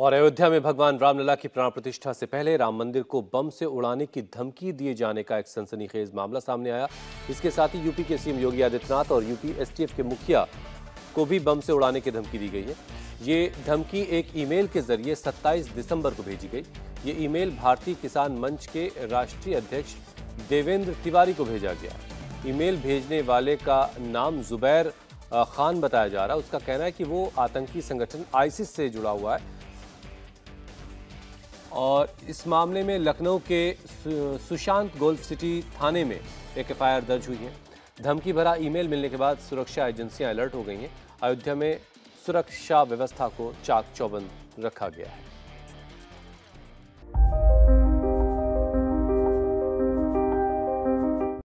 और अयोध्या में भगवान रामलला की प्राण प्रतिष्ठा से पहले राम मंदिर को बम से उड़ाने की धमकी दिए जाने का एक सनसनीखेज मामला सामने आया। इसके साथ ही यूपी के सीएम योगी आदित्यनाथ और यूपी एसटीएफ के मुखिया को भी बम से उड़ाने की धमकी दी गई है। ये धमकी एक ईमेल के ज़रिए 27 दिसंबर को भेजी गई। ये ईमेल भारतीय किसान मंच के राष्ट्रीय अध्यक्ष देवेंद्र तिवारी को भेजा गया। ईमेल भेजने वाले का नाम जुबैर खान बताया जा रहा है। उसका कहना है कि वो आतंकी संगठन आईसिस से जुड़ा हुआ है। और इस मामले में लखनऊ के सुशांत गोल्फ सिटी थाने में एक एफआईआर दर्ज हुई है। धमकी भरा ईमेल मिलने के बाद सुरक्षा एजेंसियाँ अलर्ट हो गई हैं। अयोध्या में सुरक्षा व्यवस्था को चाक चौबंद रखा गया है।